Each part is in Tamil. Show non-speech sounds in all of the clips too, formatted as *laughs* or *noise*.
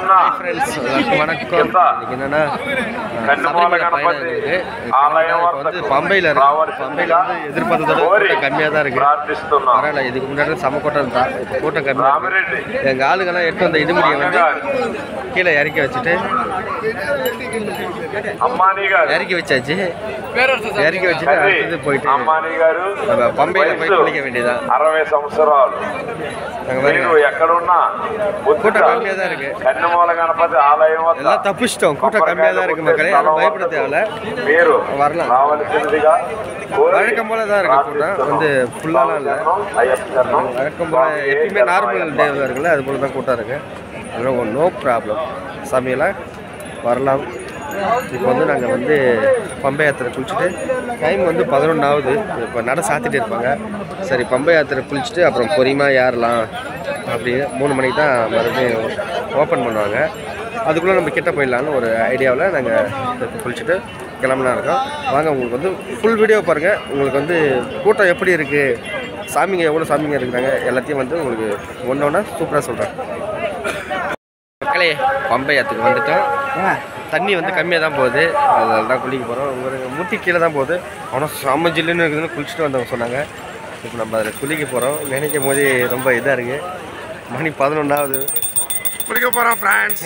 ஃப்ரெண்ட்ஸ் எல்லாருக்கும் வணக்கம். இன்னைக்கு என்னன்னா பம்பையில் இருக்கு. பம்பையில் எதிர்பார்த்ததோட கூட்டம் கம்மியாக தான் இருக்குது பரவாயில்ல இதுக்கு முன்னாடி செம தான் கூட்டம் கம்மியாக எங்கள் ஆளுங்கெல்லாம் எட்டு வந்த இடுமுடியை வந்து கீழே இறக்கி வச்சுட்டு இறக்கி வச்சாச்சு. இறக்கி வச்சுட்டு அடுத்தது போயிட்டு நம்ம பம்பையில் போய் குளிக்க வேண்டியதான் அறவே சம்வத்சராలు நாங்கள் கூட்டம் கம்மியாக தான் இருக்குது எல்லாம் தப்பிச்சிட்டோம். கூட்டம் கம்மியாக தான் இருக்கு மக்களே. யாரும் பயப்பட வரலாம். வழக்கம் போல தான் இருக்கு கூட்டம். வந்து ஃபுல்லாலாம் இல்லை. வழக்கம் போல எப்பயுமே நார்மல் டே அது போல தான் கூட்டம் இருக்கு. அதெல்லாம் நோ ப்ராப்ளம் சாமியெல்லாம் வரலாம். இப்போ வந்து நாங்கள் வந்து பம்பை யாத்திரை குளிச்சுட்டு டைம் வந்து பதினொன்றாவது இப்போ நட சாத்திட்டு இருப்பாங்க. சரி பம்பை யாத்திரை குளிச்சுட்டு அப்புறம் பொறியமாக ஏறலாம். அப்படின்னு மூணு மணிக்கு தான் மறுபடியும் ஓப்பன் பண்ணுவாங்க. அதுக்குள்ளே நம்ம கிட்ட போயிடலான்னு ஒரு ஐடியாவில் நாங்கள் குளிச்சுட்டு கிளம்புனா இருக்கோம். வாங்க உங்களுக்கு வந்து ஃபுல் வீடியோ பாருங்கள் உங்களுக்கு வந்து கூட்டம் எப்படி இருக்குது சாமிங்க எவ்வளோ சாமிங்க இருக்கிறாங்க? எல்லாத்தையும் வந்து உங்களுக்கு ஒன்று ஒன்றா சூப்பராக சொல்கிறேன் மக்களே பம்பை ஆற்றுக்கு வந்துட்டோம். தண்ணி வந்து கம்மியாக தான் போகுது. அதில் தான் குளிக்க போகிறோம் உங்களுக்கு முட்டி கீழே தான் போகுது. ஆனால் சாம ஜில்லுன்னு இருக்குதுன்னு குளிச்சுட்டு வந்தவங்க சொன்னாங்க. இப்போ நம்ம அதில் குளிக்க போகிறோம் நினைக்கும் போது ரொம்ப இதாக இருக்குது மணி பதினொன்றாவது குளிக்க போகிறோம் ஃப்ரெண்ட்ஸ்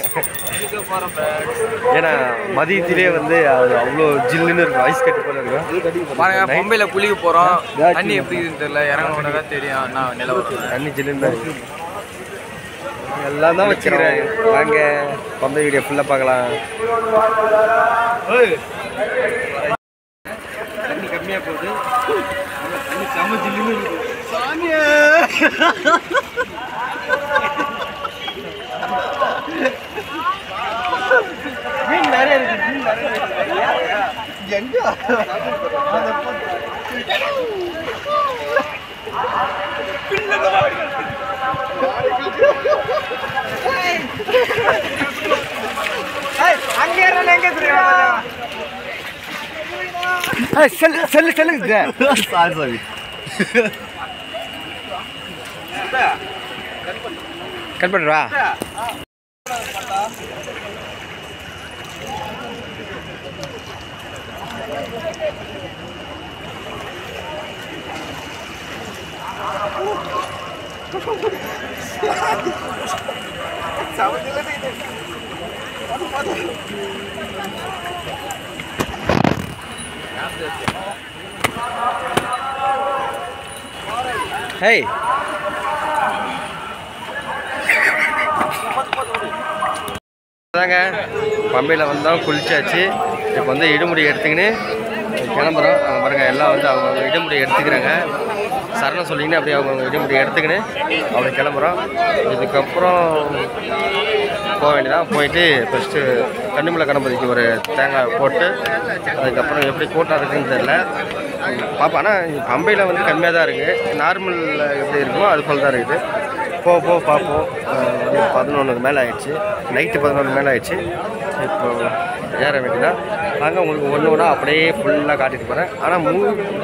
ஏன்னா மதியத்திலே வந்து அது அவ்வளோ ஜில்லுன்னு இருக்கும் ஐஸ் கட்டி போல இருக்கும். பாருங்க பம்பையில குளிக்க போறோம். தண்ணி எப்படி இருக்குன்னு தெரியல. இறங்கணும் தான் தெரியும். என்ன நிலவரம் தண்ணி ஜில்லுன்னு தான் இருக்கு. எல்லாம் தான் வச்சுக்கிறேன். வாங்க பம்பை வீடியோ ஃபுல்லாக பார்க்கலாம். தண்ணி கம்மியாக போகுது. தண்ணி செம்ம ஜில்லுன்னு இருக்குது மீன் *laughs* நிறைய இருக்கு மீன் நிறைய இருக்கு எங்க செல்லு செல்லு செல்லுங்க சாரி சாரி கட் பண்ணுறா ஹேய் அதாங்க பம்பையில் வந்தோம் குளிச்சாச்சு. இப்போ வந்து இடுமுடி எடுத்துக்கின்னு கிளம்புறோம். பாருங்கள் எல்லாம் வந்து அவங்க இடுமுடி எடுத்துக்கிறாங்க. சரணம் சொல்லிங்கன்னு அப்படியே அவங்க இடுமுடி எடுத்துக்கின்னு அப்படி கிளம்புறோம். இதுக்கப்புறம் போக வேண்டியதான் போயிட்டு ஃபஸ்ட்டு கண்ணிமலை கணபதிக்கு ஒரு தேங்காய் போட்டு அதுக்கப்புறம் எப்படி கூட்டம் இருக்குன்னு தெரில பார்ப்போம் ஆனால் பம்பையில் வந்து கம்மியாக தான் இருக்குது நார்மலில் எப்படி இருக்குமோ அது போல் தான் இருக்குது. போ போ பார்ப்போம் பதினொன்றுக்கு மேலே ஆயிடுச்சு. நைட்டு பதினொன்று மேலே ஆயிடுச்சு. இப்போ ஏற வேண்டியதான் நாங்கள் உங்களுக்கு ஒன்று ஒன்றா அப்படியே ஃபுல்லாக காட்டிட்டு போகிறேன் ஆனால் மூ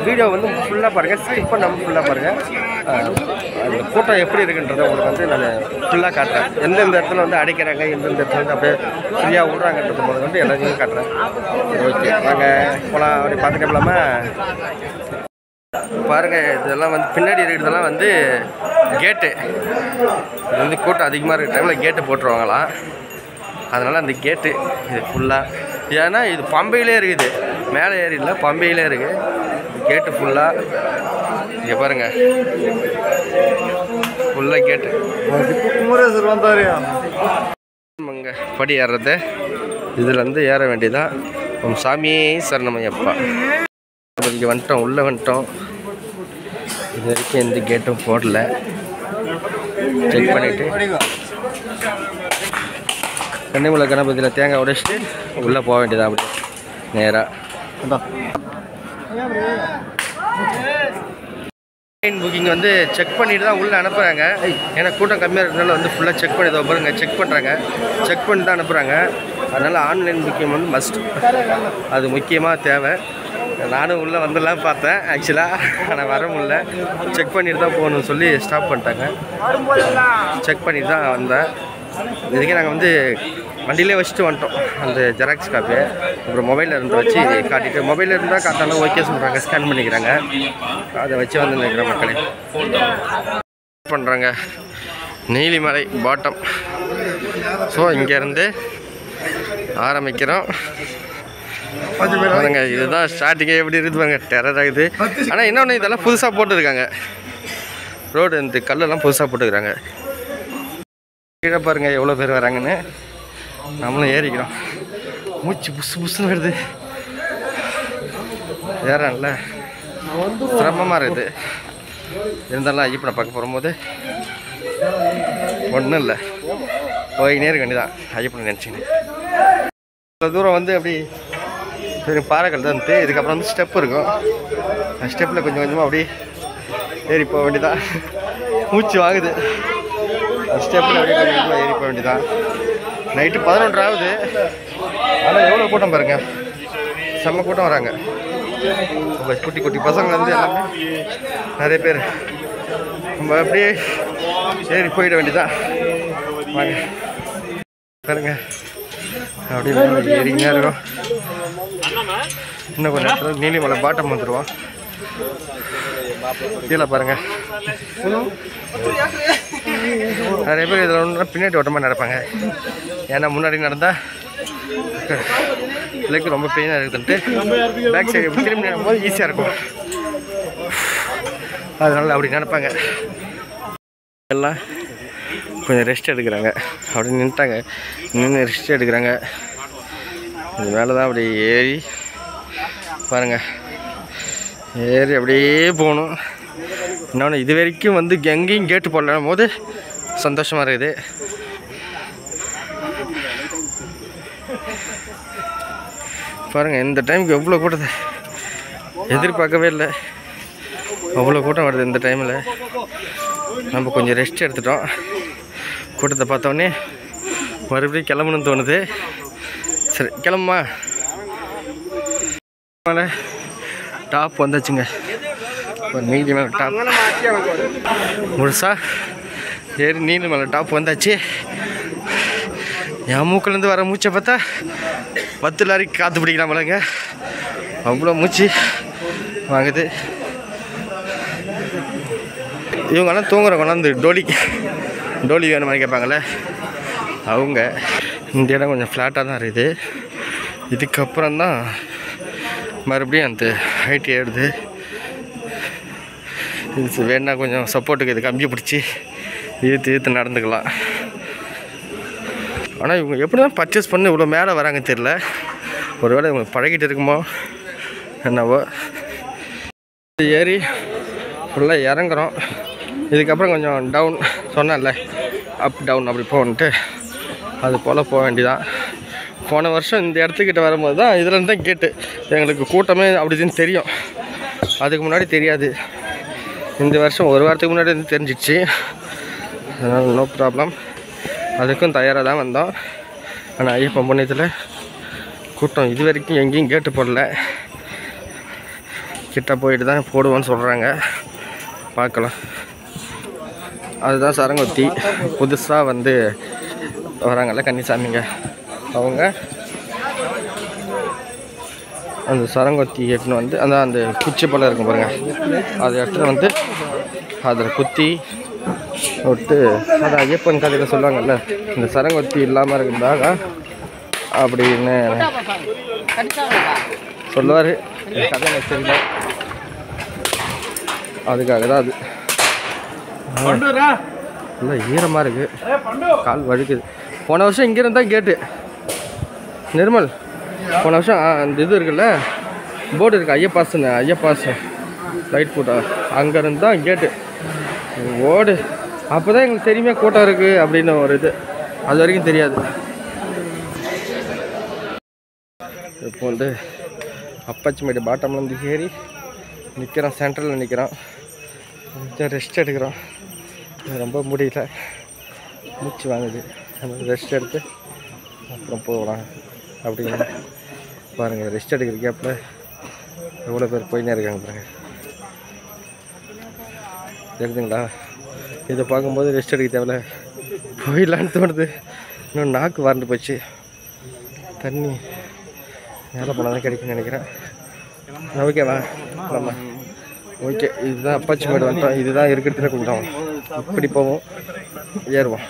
வீடியோ வந்து ஃபுல்லாக பாருங்கள் ஸ்கிப் பண்ணாமல் ஃபுல்லாக பாருங்கள் அந்த கூட்டம் எப்படி இருக்குன்றதை உங்களுக்கு வந்து நான் ஃபுல்லாக காட்டுறேன். எந்தெந்த இடத்துல வந்து அடைக்கிறாங்க எந்தெந்த இடத்துல வந்து அப்படியே ஃப்ரீயாக விட்றாங்கன்றது போது வந்து எல்லாத்தையும் காட்டுறேன். ஓகே நாங்கள் போகலாம் அப்படி பார்த்துட்டு போலாமா? பாருங்கள் இதெல்லாம் வந்து பின்னாடி இருக்கிறதெல்லாம் வந்து கேட்டு இது வந்து கூட்டம் அதிகமாக இருக்கிற டைமில் கேட்டு போட்டுருவாங்களாம். அதனால் அந்த கேட்டு இது ஃபுல்லாக ஏன்னா இது பம்பையிலே இருக்குது. மேலே ஏறி இல்லை பம்பையிலே இருக்குது கேட்டு ஃபுல்லாக இங்கே பாருங்க. ஃபுல்லாக கேட்டு. குமரேசர் வந்தாரு அங்கே படி ஏறுறது. இதுலேருந்து ஏற வேண்டியதான் உம் சாமியே சரணமையப்பா. இங்கே வந்துட்டோம் உள்ளே வந்துட்டோம். இது வரைக்கும் எந்த கேட்டும் போடல. செக் பண்ணிவிட்டு கண்ணிமலை கணபதியில் தேங்காய் உடைச்சிட்டு உள்ளே போக வேண்டியதா அப்படி நேராக ட்ரெயின் புக்கிங் வந்து செக் பண்ணிட்டு தான் உள்ளே அனுப்புகிறாங்க ஏன்னா கூட்டம் கம்மியாக இருக்கிறதுனால வந்து ஃபுல்லாக செக் பண்ணி இதோ பாருங்க. செக் பண்ணுறாங்க செக் பண்ணி தான் அனுப்புகிறாங்க அதனால் ஆன்லைன் புக்கிங் வந்து மஸ்ட் அது முக்கியமாக தேவை. நானும் உள்ளே வந்துடலாம் பார்த்தேன் ஆக்சுவலாக ஆனால் வர முடில செக் பண்ணிட்டு தான் போகணும்னு சொல்லி ஸ்டாப் பண்ணிட்டாங்க. செக் பண்ணிட்டு தான் வந்தேன். இதுக்கே நாங்கள் வந்து வண்டியிலே வச்சுட்டு வந்துட்டோம். அந்த ஜெராக்ஸ் காப்பியை அப்புறம் மொபைலில் இருந்து வச்சு காட்டிட்டு மொபைலில் இருந்தால் காட்டாலும் ஓகே சொல்கிறாங்க ஸ்கேன் பண்ணிக்கிறாங்க. அதை வச்சு வந்து நிற்கிற மக்களே. பண்ணுறாங்க நீலிமலை பாட்டம் ஸோ இங்கேருந்து ஆரம்பிக்கிறோம். பாருங்க இதுதான் ஸ்டார்டிங்கே எப்படி இருக்குது பாருங்க டெரர் ஆகுது. ஆனால் இன்னொன்று இதெல்லாம் புதுசாக போட்டுருக்காங்க. ரோடு இந்த கல்லெல்லாம் புதுசாக போட்டுக்கிறாங்க. கீழே பாருங்கள் எவ்வளோ பேர் வராங்கன்னு. நம்மளும் ஏறிக்கிறோம். மூச்சு புசு புசுன்னு வருது. ஏறல சிரமமாக இருக்குது. இருந்தாலும் ஐயப்பனை பார்க்க போகும்போது ஒன்றும் இல்லை. போயினே இருக்க வேண்டியதான் ஐயப்பனை நினச்சிக்கின்னு இவ்வளோ தூரம் வந்து அப்படி பெரிய பாறைகள் தான் இருந்து இதுக்கப்புறம் வந்து ஸ்டெப் இருக்கும். அந்த ஸ்டெப்பில் கொஞ்சம் கொஞ்சமாக அப்படி ஏறி போக வேண்டியதான் மூச்சு வாங்குது. அந்த ஸ்டெப்பில் அப்படியே கொஞ்சம் கொஞ்சமாக ஏறி போக வேண்டியதான் நைட்டு பதினொன்று ஆகுது. ஆனால் எவ்வளோ கூட்டம் பாருங்க? செம்ம கூட்டம் வராங்க. குட்டி குட்டி பசங்க வந்து எல்லாமே. நிறைய பேர். நம்ம அப்படியே ஏறி போயிட வேண்டியதான் வாங்க. பாருங்க. அப்படியே ஏறிங்க இருக்கும். இன்னும் கொஞ்சம் நேரத்தில் நீலிமலை பாட்டம் வந்துடுவோம் கீழே பாருங்க. நிறைய பேர் இதில் ஒன்று பின்னாடி ஓட்டமாக நடப்பாங்க. ஏன்னா முன்னாடி நடந்தால் லெக் ரொம்ப பெயினாக இருக்குதுன்ட்டு பேக் சைடு எப்படி திரும்பி நடக்கும்போது ஈஸியாக இருக்கும். அதனால் அப்படி நடப்பாங்க. எல்லாம் கொஞ்சம் ரெஸ்ட் எடுக்கிறாங்க. அப்படி நின்ட்டாங்க நின்று ரெஸ்ட் எடுக்கிறாங்க. இது மேலே தான் அப்படி ஏறி பாருங்கள் ஏறி அப்படியே போகணும். இன்னொன்று இது வரைக்கும் வந்து எங்கேயும் கேட்டு போடலாம் போது சந்தோஷமாக இருக்குது. பாருங்கள் இந்த டைமுக்கு எவ்வளோ கூட்டத்தை எதிர்பார்க்கவே இல்லை. அவ்வளோ கூட்டம் வருது இந்த டைமில். நம்ம கொஞ்சம் ரெஸ்ட் எடுத்துட்டோம். கூட்டத்தை பார்த்தோன்னே மறுபடியும் கிளம்பணும்னு தோணுது. சரி கிளம்புமா? மேலே டாப் வந்துச்சுங்க. இப்போ நீதி மேலே டாப் முழுசா ஏறி நீலிமலை மேலே டாப் வந்தாச்சு. என் மூக்கிலேருந்து வர மூச்சை பார்த்தா பத்து லாரி காற்று பிடிக்கலாமலங்க அவ்வளோ மூச்சு வாங்குது. இவங்கெல்லாம் தூங்குற இந்த டோலி டோலி வேணும் மாதிரி கேட்பாங்கள்ல அவங்க இந்த இடம் கொஞ்சம் ஃப்ளாட்டாக தான் இருக்குது. இதுக்கப்புறம் தான் மறுபடியும் அந்த ஹைட் ஏறுது. இது வேணா கொஞ்சம் சப்போர்ட்டுக்கு இது கம்பி பிடிச்சி இழுத்து இழுத்து நடந்துக்கலாம். ஆனால் இவங்க எப்படி தான் பர்ச்சேஸ் பண்ணி இவ்வளோ மேலே வராங்க தெரில ஒருவேளை இவங்க பழகிட்டு இருக்குமோ என்னவோ. ஏறி ஃபுல்லாக இறங்குறோம். இதுக்கப்புறம் கொஞ்சம் டவுன் சொன்னேன்ல அப் டவுன் அப்படி போகணுன்ட்டு. அது போல் போக வேண்டியதான் போன வருஷம் இந்த இடத்துக்கிட்ட வரும்போது தான் இதுலேருந்து தான் கேட்டு எங்களுக்கு கூட்டமே அப்படின்னு தெரியும். அதுக்கு முன்னாடி தெரியாது. இந்த வருஷம் ஒரு வாரத்துக்கு முன்னாடி வந்து தெரிஞ்சிச்சு. அதனால் நோ ப்ராப்ளம் அதுக்கும் தயாராக தான் வந்தோம். ஆனால் ஐயப்பன் புண்ணியத்தில் கூட்டம் இது வரைக்கும் எங்கேயும் கேட்டு போடல. கிட்ட போயிட்டு தான் போடுவோன்னு சொல்கிறாங்க பார்க்கலாம். அதுதான் சரங்கொத்தி. புதுசாக வந்து வராங்கல்ல கன்னிசாமிங்க. அவங்க அந்த சரங்கொத்தி எடுத்துன்னு வந்து அந்த அந்த குச்சி போல் இருக்கும் பாருங்க. அதை எடுத்துன்னு வந்து அதில் குத்தி விட்டு அது ஐயப்பன் கதையில் சொல்லுவாங்கல்ல இந்த சரங்கொத்தி இல்லாமல் இருக்கிறதாக அப்படின்னு சொல்லுவார். கதை எனக்கு தெரியல. அதுக்காக தான் அது. இல்லை ஈரமாக இருக்குது கால் வழுக்குது போன வருஷம் இங்கே இருந்தால் கேட்டு. நிர்மல் போன வருஷம் அந்த இது இருக்குல்ல போர்டு இருக்கு ஐயப்பாசன். ஐயப்பாசு லைட் போட்டா அங்கேருந்து தான் கேட்டு ஓடு. அப்போ தான் எங்களுக்கு தெரியுமே கூட்டம் இருக்குது அப்படின்னு ஒரு இது. அது வரைக்கும் தெரியாது. இப்போ வந்து அப்பாச்சிமேடு பாட்டம்ல இருந்து ஏறி நிற்கிறோம் சென்ட்ரலில் நிற்கிறோம் கொஞ்சம் ரெஸ்ட் எடுக்கிறோம் ரொம்ப முடியல. மூச்சு வாங்குது. ரெஸ்ட் எடுத்து அப்புறம் போகலாம் அப்படின்னு. பாருங்கள் ரெஸ்ட் எடுக்கிற கேப்பில் எவ்வளோ பேர் போயினே இருக்காங்க பாருங்கள் தெரியுதுங்களா இதை பார்க்கும்போது ரெஸ்ட் எடுக்க தேவையில்ல போயிடலான்னு தோணுது இன்னும் நாக்கு வறண்டு போச்சு தண்ணி மேலே போனால் தான் கிடைக்கும்னு நினைக்கிறேன் ஓகேவா ஆமாம் ஓகே இதுதான் அப்பாச்சி மேடு வந்துட்டோம் இதுதான் இருக்கிறதுல கொஞ்சம் இப்படி போவோம் ஏறுவோம்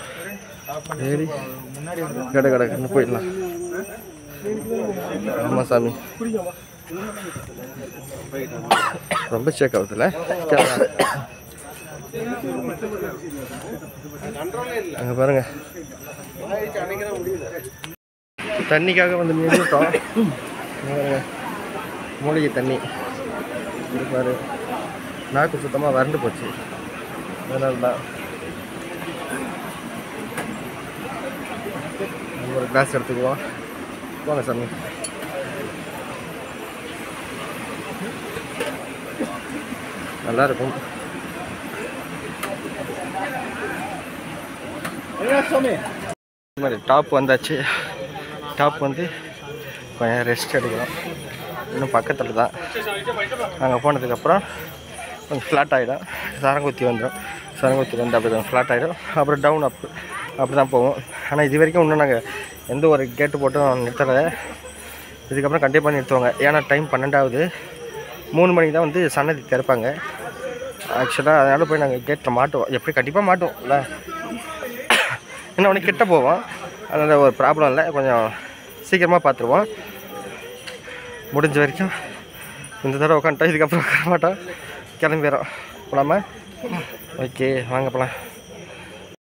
ஏறி கடை கடை போயிடலாம் ஆமாம் சாமி. ரொம்ப சேக் ஆகுதுல்ல அங்கே பாருங்க. தண்ணிக்காக வந்து நின்றுட்டோம் பாருங்க. மூலிகை தண்ணி. இது நாக்கு சுத்தமாக வறண்டு போச்சு. அதனால தான் ஒரு கிளாஸ் எடுத்துக்குவோம். போங்க சாமி நல்லா இருக்கும். மாதிரி டாப் வந்தாச்சு. டாப் வந்து கொஞ்சம் ரெஸ்ட் எடுக்கிறோம் இன்னும் பக்கத்தில் தான். அங்கே போனதுக்கப்புறம் கொஞ்சம் ஃப்ளாட் ஆகிடும் சரங்குத்தி வந்துடும் சரங்குத்தி வந்து அப்படி ஃப்ளாட் ஆகிடும் அப்புறம் டவுன் அப் அப்படி தான் போவோம். ஆனால் இது வரைக்கும் இன்னும் நாங்கள் எந்த ஒரு கேட்டு போட்டும் நிறுத்தலை. இதுக்கப்புறம் கண்டிப்பாக நிறுத்துவாங்க. ஏன்னா டைம் பன்னெண்டாவது. மூணு மணிக்கு தான் வந்து சன்னதி திறப்பாங்க. ஆக்சுவலாக அதனால் போய் நாங்கள் கேட்டில் மாட்டுவோம். எப்படி கண்டிப்பாக மாட்டுவோம் இல்லை? இன்னும் உடனே கிட்ட போவோம். அதனால் ஒரு ப்ராப்ளம் இல்லை. கொஞ்சம் சீக்கிரமாக பார்த்துருவோம் முடிஞ்ச வரைக்கும் இந்த தடவை உட்காந்துட்டோம் இதுக்கப்புறம் உட்கார மாட்டோம். கிளம்பிடுறோம். போகலாமா ஓகே வாங்க போகலாம்